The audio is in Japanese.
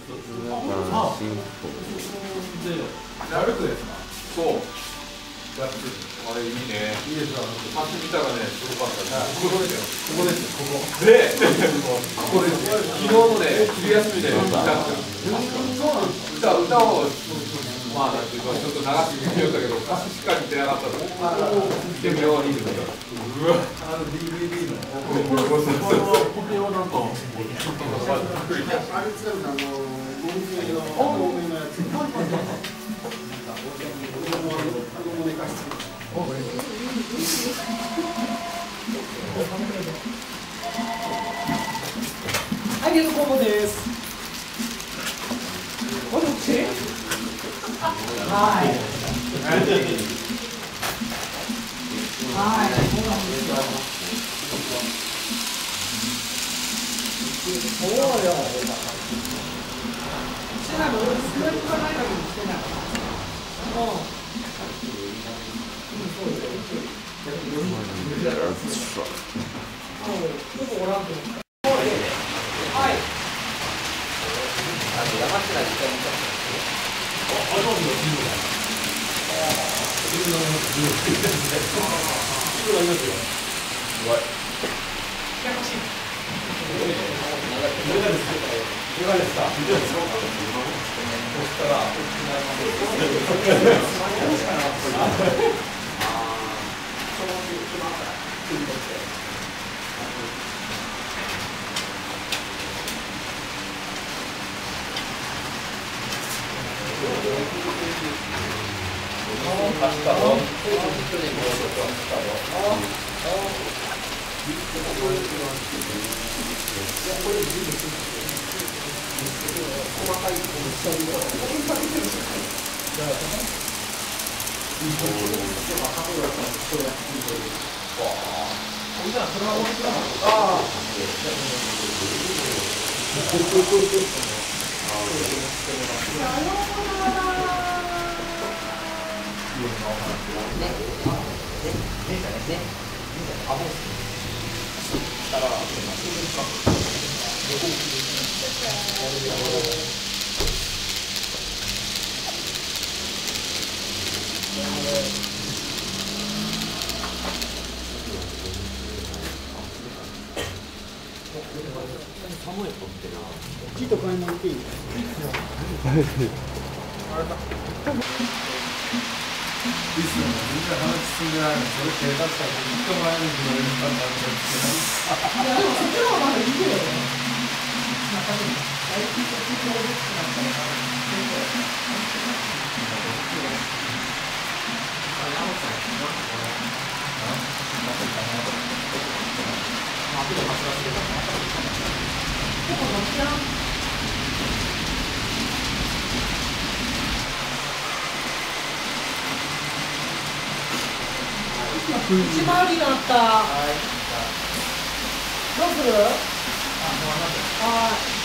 あ進歩で歩くですかそうやってあれいいねいいですかパッと見たらねすごかったですここですよここですここでここです昨日のね昼休みで歌ってそうなんです歌歌をまあなんていうかちょっと流してみようだけど歌詞しか見てなかったので微妙にうわあの DVD のこれをなんかあれ使うのあのはい、ゲームコンボです。これどっちはい。はい、そうなんですよ。そうよ。してないの、俺、数学がない限りしてない。うん。うん、そうよ。そう、ほぼおらんと思った。はい。木と買い物行っていいいいっすよね全然話進んでないのそれ警察から言ってもらえるんでかったんですけどいや、でも、そっちの方がまだいいけどね。なんかね、大体そっちの方が大きくなった、どっちや一回りになた。はい。